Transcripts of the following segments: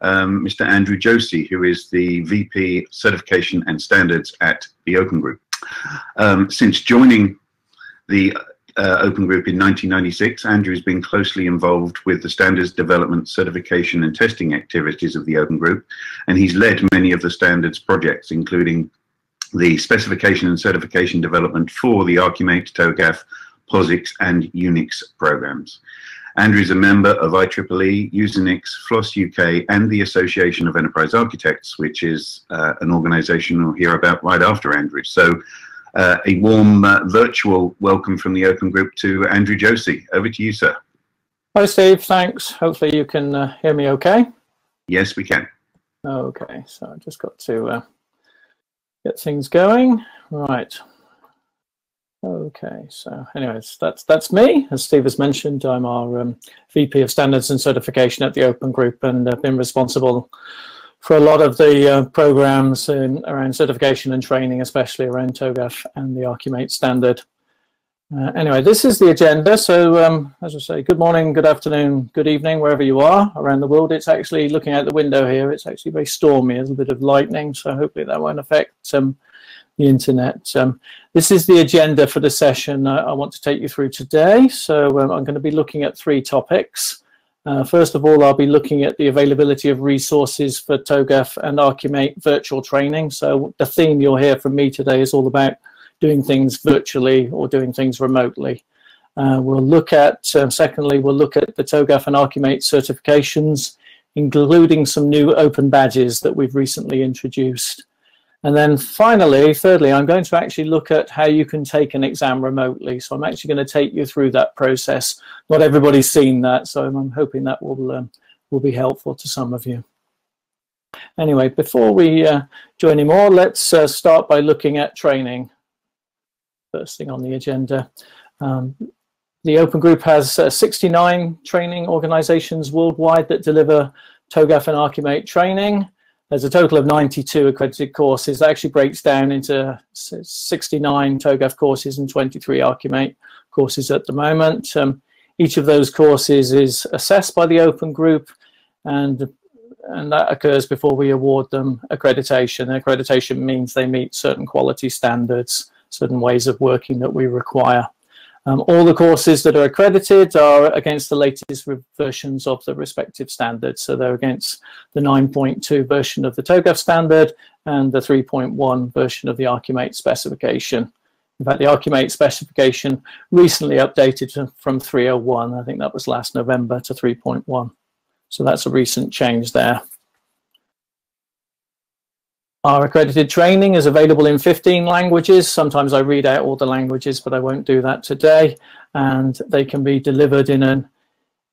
um, Mr. Andrew Josey, who is the VP Certification and Standards at the Open Group. Um, since joining the uh, Open Group in 1996, Andrew has been closely involved with the standards development, certification and testing activities of the Open Group, and he's led many of the standards projects, including the specification and certification development for the Archimate, TOGAF, POSIX and Unix programs. Andrew is a member of IEEE, Usenix, FLOSS UK, and the Association of Enterprise Architects, which is uh, an organization we'll hear about right after Andrew. So uh, a warm uh, virtual welcome from the Open Group to Andrew Josey. Over to you, sir. Hi, Steve. Thanks. Hopefully you can uh, hear me okay. Yes, we can. Okay, so I just got to uh, get things going. Right. Okay, so anyways, that's that's me. As Steve has mentioned, I'm our um, VP of Standards and Certification at the Open Group, and I've been responsible for a lot of the uh, programs in, around certification and training, especially around TOGAF and the Archimate standard. Uh, anyway, this is the agenda. So, um, as I say, good morning, good afternoon, good evening, wherever you are around the world. It's actually looking out the window here. It's actually very stormy. There's a bit of lightning, so hopefully that won't affect um, the internet. Um, this is the agenda for the session I, I want to take you through today. So um, I'm going to be looking at three topics. Uh, first of all, I'll be looking at the availability of resources for TOGAF and Archimate virtual training. So the theme you'll hear from me today is all about doing things virtually or doing things remotely. Uh, we'll look at, um, secondly, we'll look at the TOGAF and Archimate certifications, including some new open badges that we've recently introduced. And then finally, thirdly, I'm going to actually look at how you can take an exam remotely. So I'm actually going to take you through that process. Not everybody's seen that, so I'm hoping that will, um, will be helpful to some of you. Anyway, before we uh, any more, let's uh, start by looking at training. First thing on the agenda. Um, the Open Group has uh, 69 training organizations worldwide that deliver TOGAF and Archimate training. There's a total of 92 accredited courses. That actually breaks down into 69 TOGAF courses and 23 Archimate courses at the moment. Um, each of those courses is assessed by the Open Group and and that occurs before we award them accreditation. And Accreditation means they meet certain quality standards, certain ways of working that we require. Um, all the courses that are accredited are against the latest versions of the respective standards. So they're against the 9.2 version of the TOGAF standard and the 3.1 version of the Archimate specification. In fact, the Archimate specification recently updated from 301. I think that was last November to 3.1. So that's a recent change there. Our accredited training is available in 15 languages. Sometimes I read out all the languages, but I won't do that today. And they can be delivered in, an,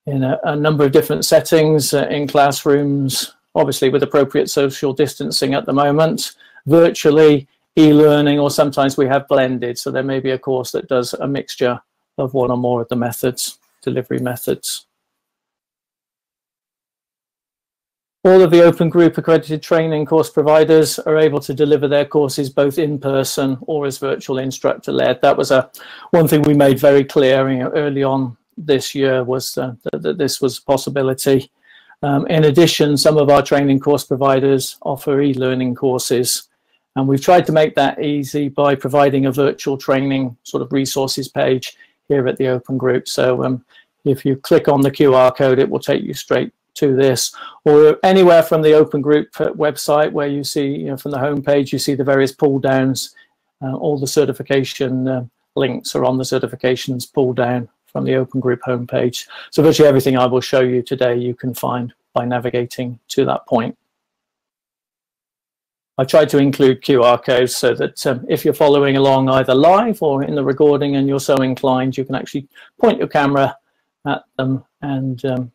in a, a number of different settings, uh, in classrooms, obviously with appropriate social distancing at the moment, virtually, e-learning, or sometimes we have blended. So there may be a course that does a mixture of one or more of the methods, delivery methods. All of the Open Group accredited training course providers are able to deliver their courses both in person or as virtual instructor led. That was a one thing we made very clear early on this year was uh, that, that, this was a possibility. Um, in addition, some of our training course providers offer e-learning courses and we've tried to make that easy by providing a virtual training sort of resources page here at the Open Group. So um, if you click on the QR code, it will take you straight to this or anywhere from the open group website where you see you know from the home page you see the various pull downs uh, all the certification uh, links are on the certifications pull down from the open group homepage. So virtually everything I will show you today you can find by navigating to that point. I tried to include QR codes so that um, if you're following along either live or in the recording and you're so inclined, you can actually point your camera at them and um,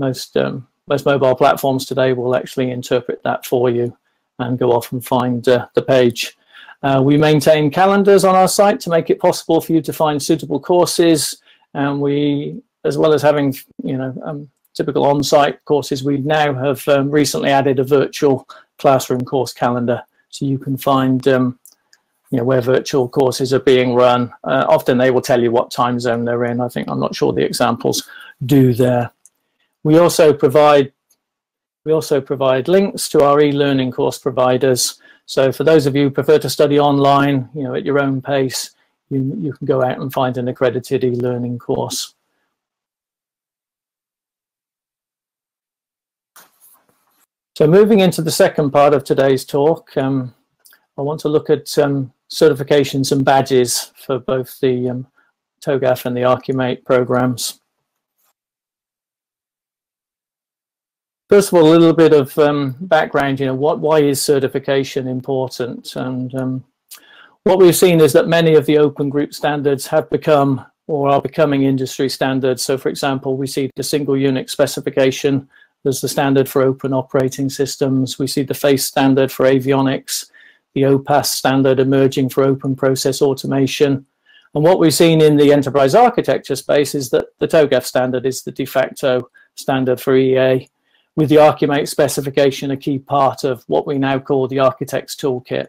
most um, most mobile platforms today will actually interpret that for you and go off and find uh, the page. Uh, we maintain calendars on our site to make it possible for you to find suitable courses and we as well as having you know um, typical on-site courses we now have um, recently added a virtual classroom course calendar. So you can find um, you know where virtual courses are being run. Uh, often they will tell you what time zone they're in. I think I'm not sure the examples do there we also provide We also provide links to our e-learning course providers. So for those of you who prefer to study online, you know, at your own pace, you, you can go out and find an accredited e-learning course. So moving into the second part of today's talk, um, I want to look at um, certifications and badges for both the um, TOGAF and the Archimate programs. First of all, a little bit of um, background, you know, what, why is certification important? And um, what we've seen is that many of the open group standards have become or are becoming industry standards. So for example, we see the single Unix specification as the standard for open operating systems. We see the FACE standard for avionics, the OPAS standard emerging for open process automation. And what we've seen in the enterprise architecture space is that the TOGAF standard is the de facto standard for EA, with the Archimate specification a key part of what we now call the architect's toolkit.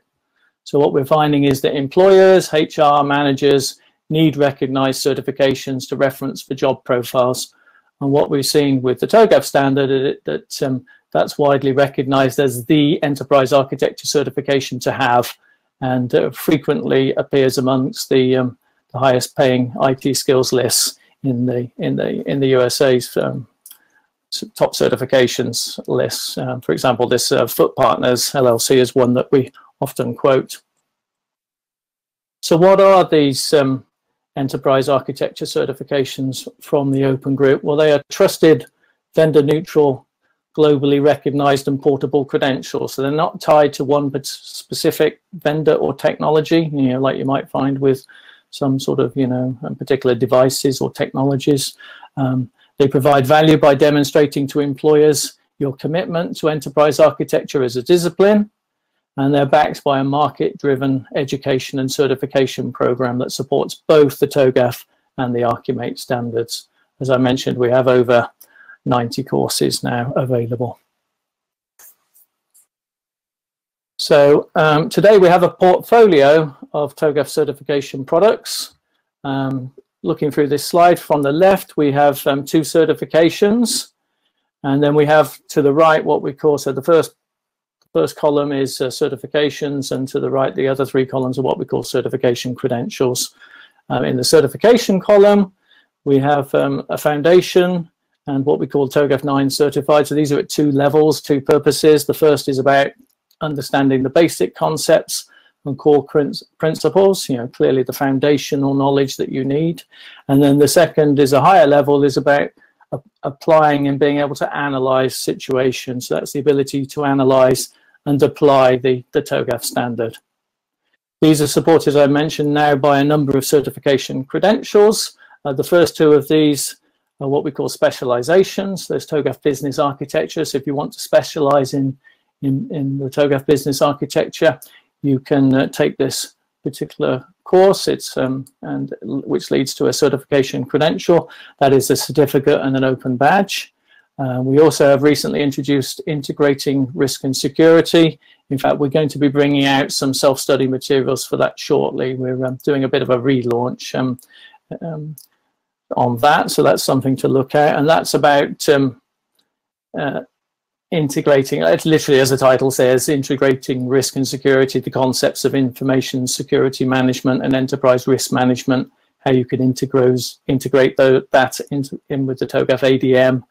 So what we're finding is that employers, HR managers need recognized certifications to reference for job profiles and what we've seen with the TOGAF standard is that um, that's widely recognized as the enterprise architecture certification to have and uh, frequently appears amongst the, um, the highest paying IT skills lists in the in the in the USA's um, top certifications lists. Uh, for example, this uh, Foote Partners LLC is one that we often quote. So, what are these um, enterprise architecture certifications from the Open Group? Well, they are trusted, vendor neutral, globally recognized and portable credentials. So they're not tied to one specific vendor or technology, you know, like you might find with some sort of, you know, particular devices or technologies. Um, they provide value by demonstrating to employers your commitment to enterprise architecture as a discipline, and they're backed by a market-driven education and certification program that supports both the TOGAF and the Archimate standards. As I mentioned, we have over 90 courses now available. So um, today we have a portfolio of TOGAF certification products. Um, looking through this slide from the left, we have um, two certifications. And then we have to the right what we call, so the first First column is uh, certifications, and to the right, the other three columns are what we call certification credentials. Um, in the certification column, we have um, a foundation and what we call TOGAF 9 certified. So these are at two levels, two purposes. The first is about understanding the basic concepts and core principles, you know, clearly the foundational knowledge that you need. And then the second is a higher level is about applying and being able to analyze situations. So that's the ability to analyze and apply the, the TOGAF standard. These are supported, as I mentioned now, by a number of certification credentials. Uh, the first two of these are what we call specializations. There's TOGAF Business Architecture. So if you want to specialize in, in, in the TOGAF Business Architecture, you can uh, take this particular course, it's um, and which leads to a certification credential. That is a certificate and an open badge. Uh, we also have recently introduced integrating risk and security. In fact, we're going to be bringing out some self-study materials for that shortly. We're um, doing a bit of a relaunch um, um, on that, so that's something to look at. And that's about um, uh, integrating, it's literally as the title says, integrating risk and security, the concepts of information security management and enterprise risk management, how you can integrate, integrate that into, in with the TOGAF ADM,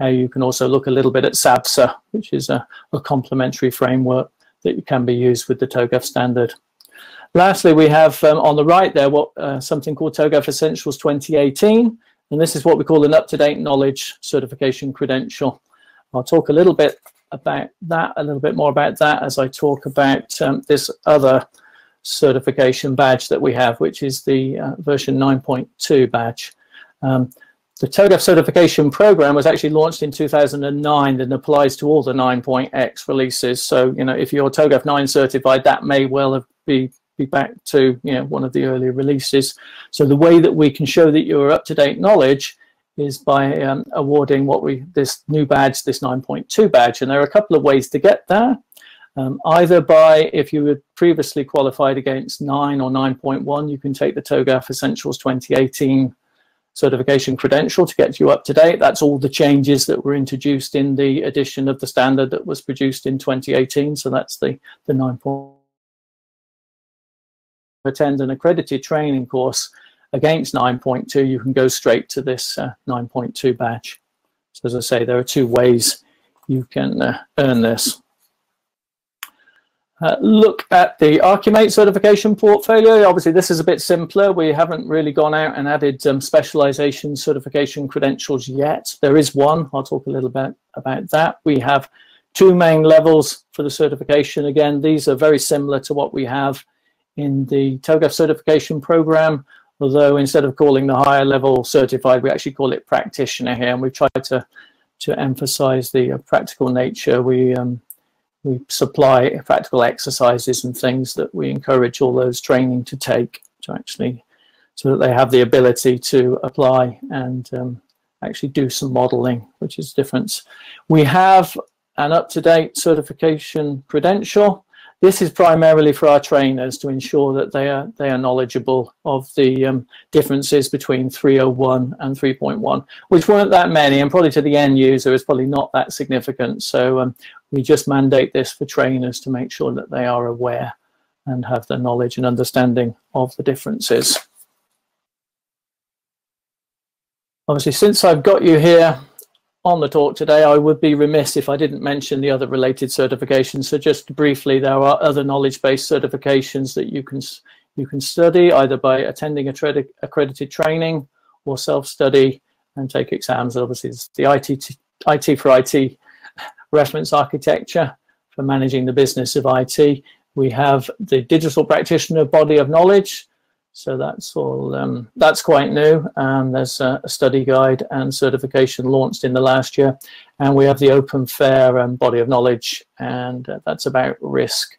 uh, you can also look a little bit at SABSA, which is a, a complementary framework that can be used with the TOGAF standard. Lastly, we have um, on the right there what uh, something called TOGAF Essentials 2018, and this is what we call an up-to-date knowledge certification credential. I'll talk a little bit about that, a little bit more about that as I talk about um, this other certification badge that we have, which is the uh, version 9.2 badge. Um, the TOGAF certification program was actually launched in 2009 and applies to all the 9.x releases. So, you know, if you're TOGAF 9 certified, that may well be, be back to, you know, one of the earlier releases. So the way that we can show that you're up-to-date knowledge is by um, awarding what we, this new badge, this 9.2 badge. And there are a couple of ways to get there. Um, either by, if you were previously qualified against 9 or 9.1, you can take the TOGAF Essentials 2018 certification credential to get you up to date. That's all the changes that were introduced in the edition of the standard that was produced in 2018. So that's the, the 9. Attend an accredited training course against 9.2, you can go straight to this uh, 9.2 badge. So as I say, there are two ways you can uh, earn this. Uh, look at the Archimate certification portfolio. Obviously, this is a bit simpler. We haven't really gone out and added um, specialization certification credentials yet. There is one. I'll talk a little bit about that. We have two main levels for the certification. Again, these are very similar to what we have in the TOGAF certification program, although instead of calling the higher level certified, we actually call it practitioner here. And we've tried to, to emphasize the uh, practical nature. We um, we supply practical exercises and things that we encourage all those training to take to actually so that they have the ability to apply and um, actually do some modeling, which is different. We have an up-to-date certification credential this is primarily for our trainers to ensure that they are they are knowledgeable of the um, differences between 301 and 3.1, which weren't that many, and probably to the end user is probably not that significant. So um, we just mandate this for trainers to make sure that they are aware and have the knowledge and understanding of the differences. Obviously, since I've got you here, on the talk today, I would be remiss if I didn't mention the other related certifications. So just briefly, there are other knowledge-based certifications that you can you can study either by attending a accredited training or self-study and take exams. Obviously, it's the IT, IT for IT reference architecture for managing the business of IT. We have the digital practitioner body of knowledge, so that's all. Um, that's quite new. And there's a, a, study guide and certification launched in the last year, and we have the open fair um, body of knowledge, and uh, that's about risk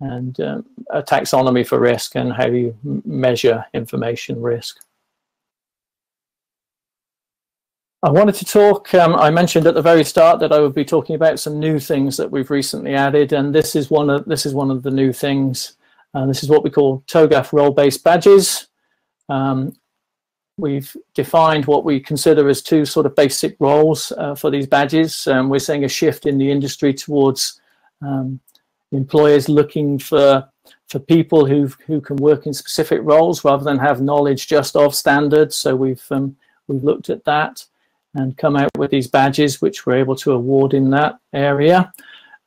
and um, a taxonomy for risk and how you measure information risk. I wanted to talk, um, I mentioned at the very start that I would be talking about some new things that we've recently added, and this is one of, this is one of the new things. Uh, this is what we call TOGAF role-based badges. Um, we've defined what we consider as two sort of basic roles uh, for these badges. Um, we're seeing a shift in the industry towards um, employers looking for for people who who can work in specific roles rather than have knowledge just of standards. So we've um, we've looked at that and come out with these badges, which we're able to award in that area.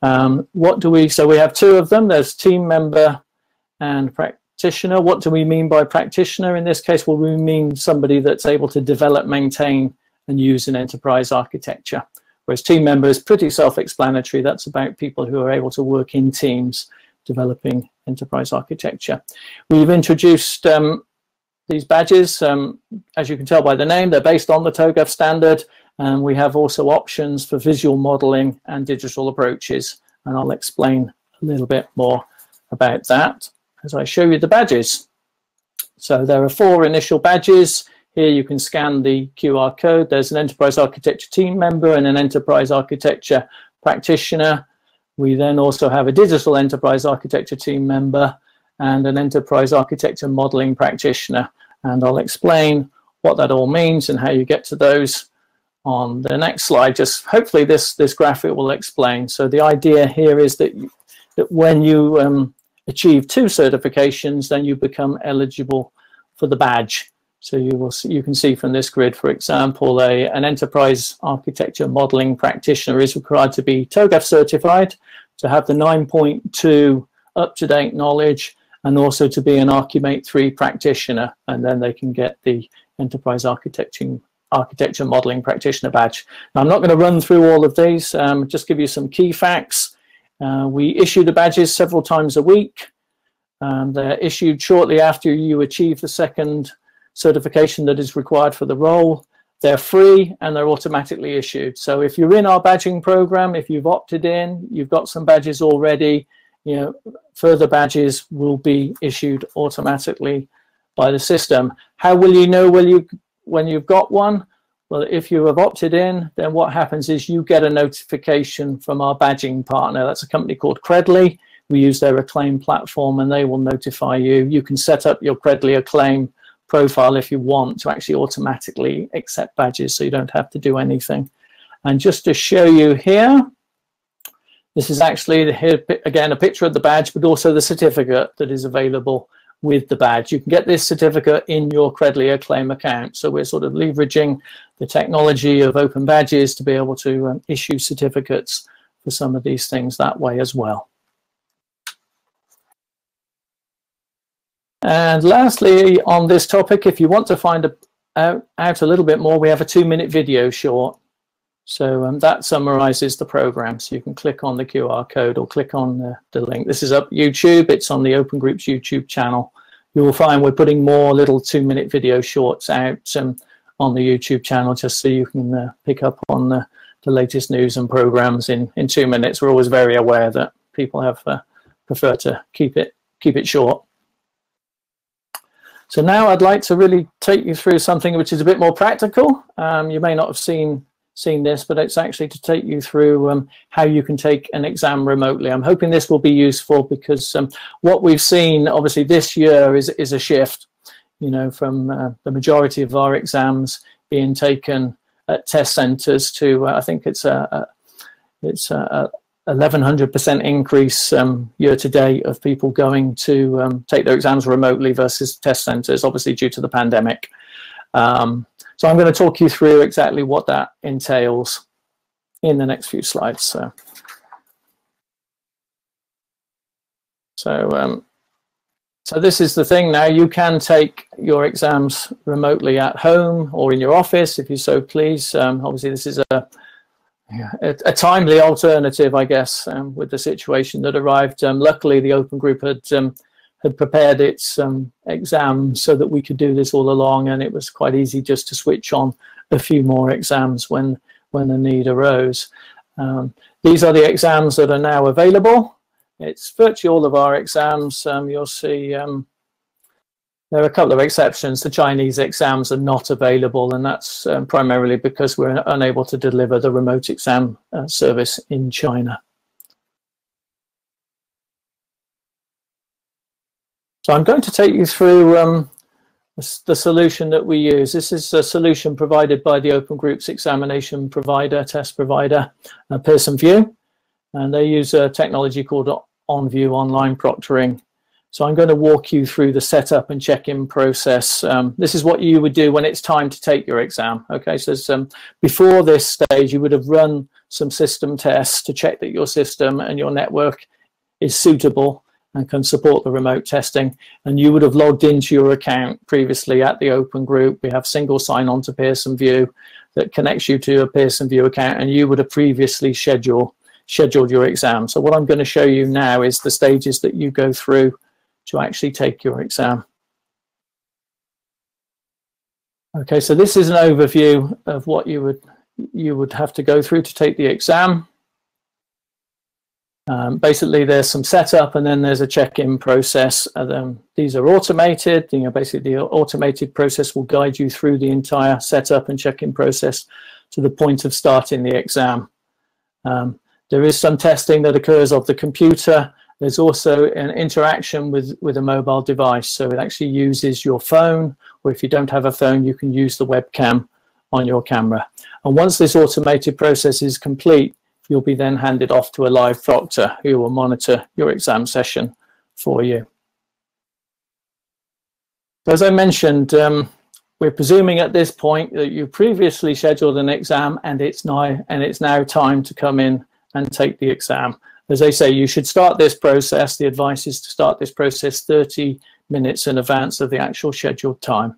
Um, what do we? So we have two of them. There's team member and practitioner. What do we mean by practitioner? In this case, well, we mean somebody that's able to develop, maintain, and use an enterprise architecture. Whereas team member is pretty self-explanatory. That's about people who are able to work in teams developing enterprise architecture. We've introduced um, these badges. Um, as you can tell by the name, they're based on the TOGAF standard. And we have also options for visual modeling and digital approaches. And I'll explain a little bit more about that as I show you the badges. So there are four initial badges. Here you can scan the QR code. There's an enterprise architecture team member and an enterprise architecture practitioner. We then also have a digital enterprise architecture team member and an enterprise architecture modeling practitioner. And I'll explain what that all means and how you get to those on the next slide. Just hopefully this, this graphic will explain. So the idea here is that, you, that when you um, achieve two certifications, then you become eligible for the badge. So you will see, you can see from this grid, for example, a, an enterprise architecture modeling practitioner is required to be TOGAF certified, to have the 9.2 up-to-date knowledge, and also to be an Archimate 3 practitioner, and then they can get the enterprise architecture architecture modeling practitioner badge. Now, I'm not going to run through all of these, um, just give you some key facts. Uh, we issue the badges several times a week. And they're issued shortly after you achieve the second certification that is required for the role. They're free and they're automatically issued. So if you're in our badging program, if you've opted in, you've got some badges already, you know, further badges will be issued automatically by the system. How will you know you, when you've got one? Well, if you have opted in, then what happens is you get a notification from our badging partner. That's a company called Credly. We use their Acclaim platform and they will notify you. You can set up your Credly Acclaim profile if you want to actually automatically accept badges so you don't have to do anything. And just to show you here, this is actually, again, a picture of the badge, but also the certificate that is available with the badge. You can get this certificate in your Credly Acclaim account. So we're sort of leveraging the technology of open badges to be able to um, issue certificates for some of these things that way as well. And lastly, on this topic, if you want to find a, out, out a little bit more, we have a two-minute video short. So um, that summarizes the program. So you can click on the QR code or click on the, the link. This is up YouTube. It's on the Open Groups YouTube channel. You will find we're putting more little two-minute video shorts out um, on the YouTube channel just so you can uh, pick up on the, the latest news and programs in, in two minutes. We're always very aware that people have uh, prefer to keep it keep it short. So now I'd like to really take you through something which is a bit more practical. Um, you may not have seen seen this, but it's actually to take you through um, how you can take an exam remotely. I'm hoping this will be useful because um, what we've seen obviously this year is, is a shift, you know, from uh, the majority of our exams being taken at test centres to, uh, I think it's a, a it's a, 1100% increase um, year to date of people going to um, take their exams remotely versus test centres, obviously due to the pandemic. Um, so I'm going to talk you through exactly what that entails in the next few slides. So, so, um, so this is the thing now. You can take your exams remotely at home or in your office if you so please. Um, obviously, this is a a, a, timely alternative, I guess, um, with the situation that arrived. Um, luckily, the Open Group had um, had prepared its um, exams so that we could do this all along, and it was quite easy just to switch on a few more exams when when the need arose. Um, these are the exams that are now available. It's virtually all of our exams. Um, you'll see there are a couple of exceptions. The Chinese exams are not available, and that's um, primarily because we're unable to deliver the remote exam uh, service in China. So I'm going to take you through um, the solution that we use. This is a solution provided by the Open Groups examination provider, test provider, uh, Pearson VUE, and they use a technology called OnVUE Online Proctoring so I'm going to walk you through the setup and check-in process. Um, this is what you would do when it's time to take your exam. Okay, so um, before this stage, you would have run some system tests to check that your system and your network is suitable and can support the remote testing. And you would have logged into your account previously at the open group. We have single sign-on to Pearson VUE that connects you to a Pearson VUE account, and you would have previously scheduled scheduled your exam. So what I'm going to show you now is the stages that you go through to actually take your exam. Okay, so this is an overview of what you would you would have to go through to take the exam. Um, basically, there's some setup and then there's a check-in process. And, these are automated. You know, basically, the automated process will guide you through the entire setup and check-in process to the point of starting the exam. Um, there is some testing that occurs of the computer there's also an interaction with, with a mobile device. So it actually uses your phone, or if you don't have a phone, you can use the webcam on your camera. And once this automated process is complete, you'll be then handed off to a live proctor who will monitor your exam session for you. As I mentioned, um, we're presuming at this point that you previously scheduled an exam and it's now and it's now time to come in and take the exam as they say, you should start this process. The advice is to start this process 30 minutes in advance of the actual scheduled time.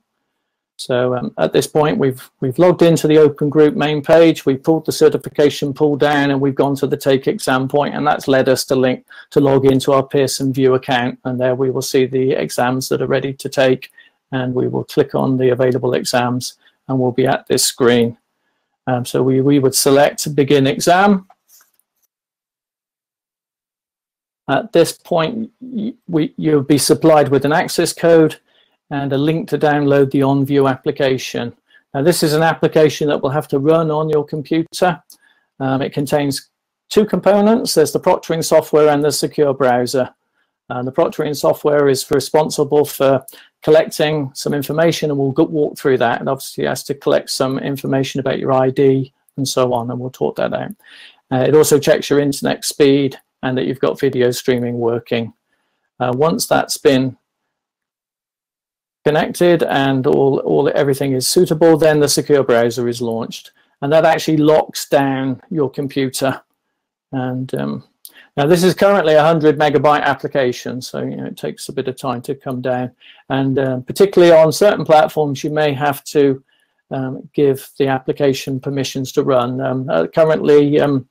So um, at this point, we've we've logged into the Open Group main page. We've pulled the certification pull down, and we've gone to the Take Exam point, and that's led us to link to log into our Pearson VUE account, and there we will see the exams that are ready to take, and we will click on the available exams, and we'll be at this screen. Um, so we we would select Begin Exam, At this point, we, you'll be supplied with an access code and a link to download the OnVUE application. Now, this is an application that will have to run on your computer. Um, it contains two components. There's the proctoring software and the secure browser. Uh, the proctoring software is responsible for collecting some information and we'll walk through that. And obviously it has to collect some information about your ID and so on, and we'll talk that out. Uh, it also checks your internet speed and that you've got video streaming working. Uh, once that's been connected and all, all everything is suitable, then the secure browser is launched. And that actually locks down your computer. And um, now this is currently a 100 megabyte application, so you know, it takes a bit of time to come down. And uh, particularly on certain platforms, you may have to um, give the application permissions to run. Um, uh, currently, um,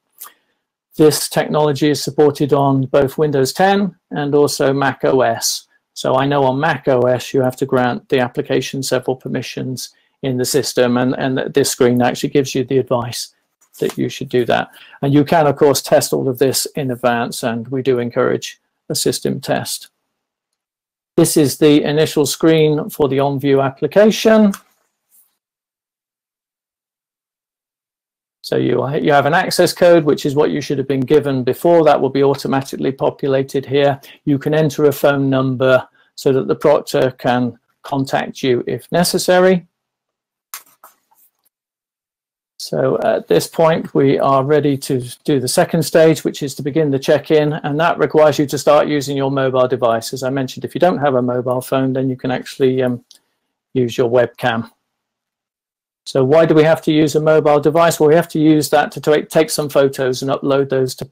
this technology is supported on both Windows 10 and also Mac OS. So I know on Mac OS you have to grant the application several permissions in the system and, and this screen actually gives you the advice that you should do that. And you can of course test all of this in advance and we do encourage a system test. This is the initial screen for the OnVUE application. So you, you have an access code, which is what you should have been given before. That will be automatically populated here. You can enter a phone number so that the proctor can contact you if necessary. So at this point, we are ready to do the second stage, which is to begin the check-in, and that requires you to start using your mobile device. As I mentioned, if you don't have a mobile phone, then you can actually um, use your webcam. So why do we have to use a mobile device? Well, we have to use that to take some photos and upload those to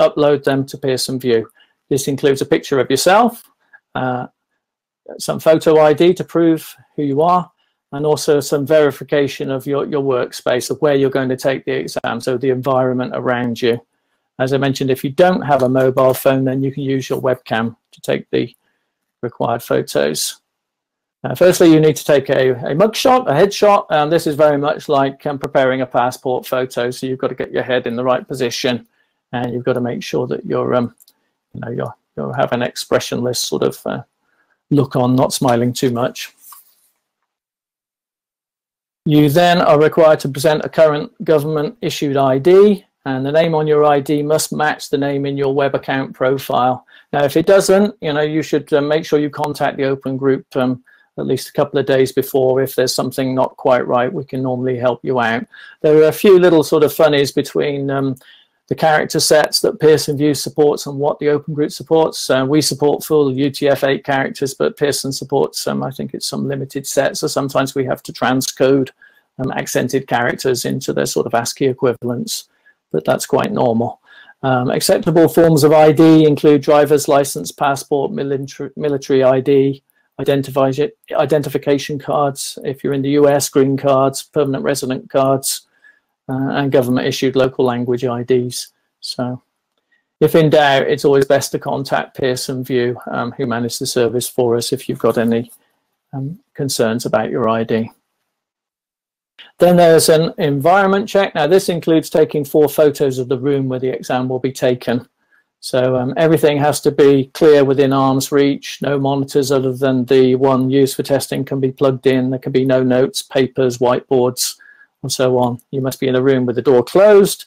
upload them to Pearson VUE. This includes a picture of yourself, uh, some photo ID to prove who you are, and also some verification of your, your workspace of where you're going to take the exam, so the environment around you. As I mentioned, if you don't have a mobile phone, then you can use your webcam to take the required photos. Uh, firstly, you need to take a, a mugshot, a headshot, and this is very much like um, preparing a passport photo. So you've got to get your head in the right position, and you've got to make sure that you're, um, you know, you're you have an expressionless sort of uh, look on, not smiling too much. You then are required to present a current government issued ID, and the name on your ID must match the name in your web account profile. Now, if it doesn't, you know, you should uh, make sure you contact the open group um, at least a couple of days before. If there's something not quite right, we can normally help you out. There are a few little sort of funnies between um, the character sets that Pearson VUE supports and what the Open Group supports. Uh, we support full UTF-8 characters, but Pearson supports, um, I think it's some limited sets, so sometimes we have to transcode um, accented characters into their sort of ASCII equivalents, but that's quite normal. Um, acceptable forms of ID include driver's license, passport, military, military ID, identification cards if you're in the US, green cards, permanent resident cards, uh, and government issued local language IDs. So if in doubt, it's always best to contact Pearson VUE, um, who manage the service for us if you've got any um, concerns about your ID. Then there's an environment check. Now this includes taking four photos of the room where the exam will be taken. So um, everything has to be clear within arm's reach. No monitors other than the one used for testing can be plugged in. There can be no notes, papers, whiteboards, and so on. You must be in a room with the door closed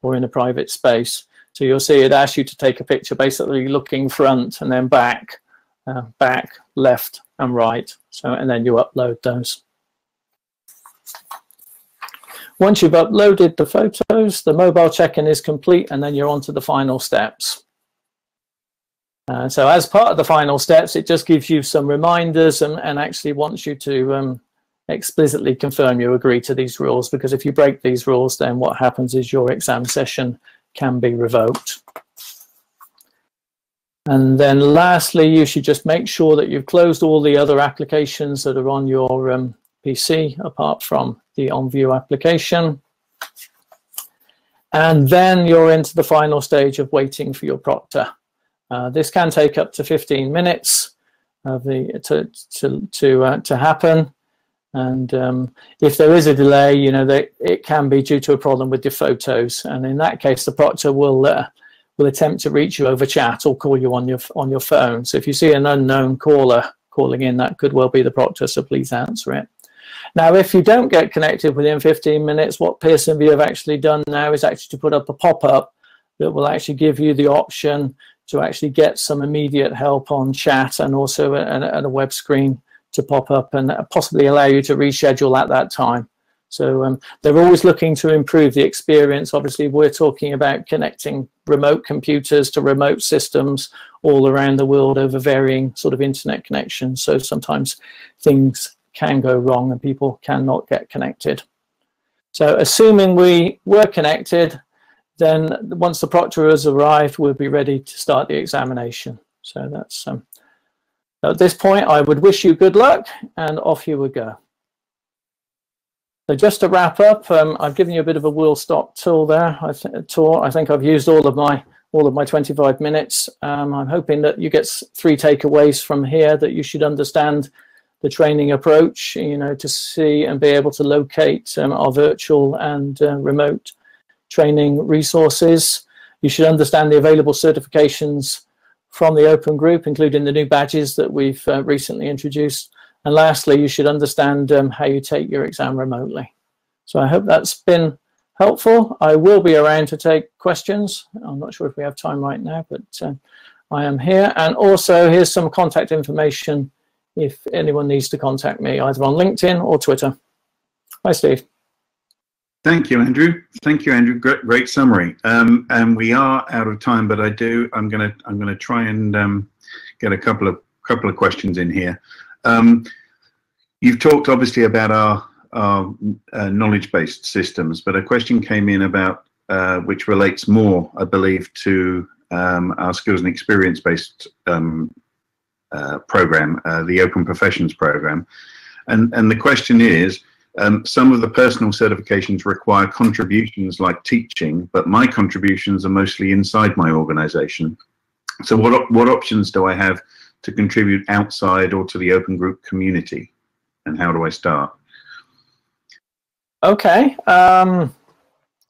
or in a private space. So you'll see it asks you to take a picture basically looking front and then back, uh, back, left and right. So and then you upload those. Once you've uploaded the photos, the mobile check-in is complete and then you're on to the final steps. Uh, so as part of the final steps, it just gives you some reminders and, and actually wants you to um, explicitly confirm you agree to these rules because if you break these rules, then what happens is your exam session can be revoked. And then lastly, you should just make sure that you've closed all the other applications that are on your um, PC apart from the OnVUE application. And then you're into the final stage of waiting for your proctor. Uh, this can take up to 15 minutes of the, to, to, to, uh, to happen. And um, if there is a delay, you know, they, it can be due to a problem with your photos. And in that case, the proctor will, uh, will attempt to reach you over chat or call you on your, on your phone. So if you see an unknown caller calling in, that could well be the proctor, so please answer it. Now, if you don't get connected within 15 minutes, what Pearson VUE have actually done now is actually to put up a pop-up that will actually give you the option to actually get some immediate help on chat and also a, a web screen to pop up and possibly allow you to reschedule at that time. So um, they're always looking to improve the experience. Obviously, we're talking about connecting remote computers to remote systems all around the world over varying sort of internet connections. So sometimes things can go wrong and people cannot get connected. So assuming we were connected, then once the proctor has arrived, we'll be ready to start the examination. So that's um, at this point, I would wish you good luck and off you would go. So just to wrap up, um, I've given you a bit of a wheel stop tour there. I tour. I think I've used all of my all of my 25 minutes. Um, I'm hoping that you get three takeaways from here that you should understand the training approach, you know, to see and be able to locate um, our virtual and uh, remote training resources. You should understand the available certifications from the open group, including the new badges that we've uh, recently introduced. And lastly, you should understand um, how you take your exam remotely. So I hope that's been helpful. I will be around to take questions. I'm not sure if we have time right now, but uh, I am here. And also here's some contact information if anyone needs to contact me either on LinkedIn or Twitter. Hi, Steve. Thank you, Andrew. Thank you, Andrew. Great, great summary. Um, and we are out of time, but I do. I'm gonna. I'm gonna try and um, get a couple of couple of questions in here. Um, you've talked obviously about our, our uh, knowledge-based systems, but a question came in about uh, which relates more, I believe, to um, our skills and experience-based um, uh, program, uh, the Open Professions program, and and the question is um, some of the personal certifications require contributions like teaching, but my contributions are mostly inside my organization. So what, what options do I have to contribute outside or to the open group community? And how do I start? Okay. Um,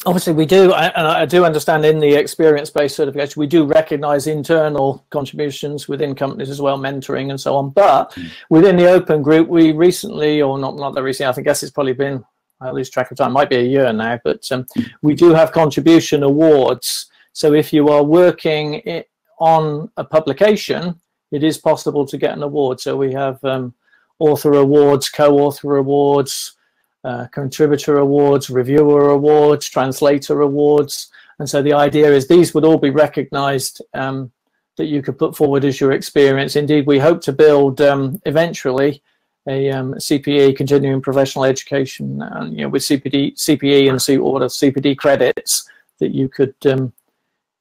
obviously we do, and I do understand in the experience-based certification, we do recognize internal contributions within companies as well, mentoring and so on. But mm. within the open group, we recently, or not not that recently, I think guess it's probably been, I lose track of time, might be a year now, but um, we do have contribution awards. So if you are working it, on a publication, it is possible to get an award. So we have um, author awards, co-author awards, uh, contributor awards, reviewer awards, translator awards. And so the idea is these would all be recognized um, that you could put forward as your experience. Indeed, we hope to build um, eventually a um, CPE, continuing professional education, uh, you know, with CPD, CPE and C order CPD credits that you could um,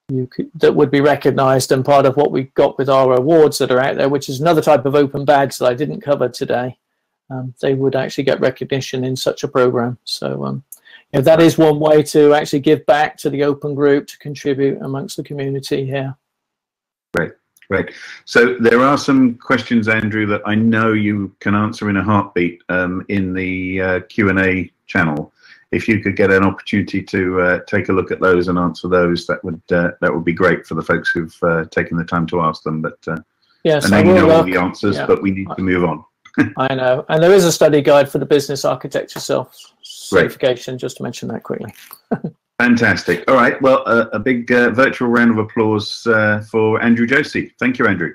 you could, that would be recognized and part of what we got with our awards that are out there, which is another type of open badge that I didn't cover today um, they would actually get recognition in such a program. So um, yeah, that is one way to actually give back to the open group to contribute amongst the community here. Great, great. So there are some questions, Andrew, that I know you can answer in a heartbeat um, in the uh, Q&A channel. If you could get an opportunity to uh, take a look at those and answer those, that would uh, that would be great for the folks who've uh, taken the time to ask them. But uh, yes, I know you know all the answers, yeah. but we need to move on. I know. And there is a study guide for the business architecture self certification, Great. just to mention that quickly. Fantastic. All right. Well, uh, a big uh, virtual round of applause uh, for Andrew Josey. Thank you, Andrew.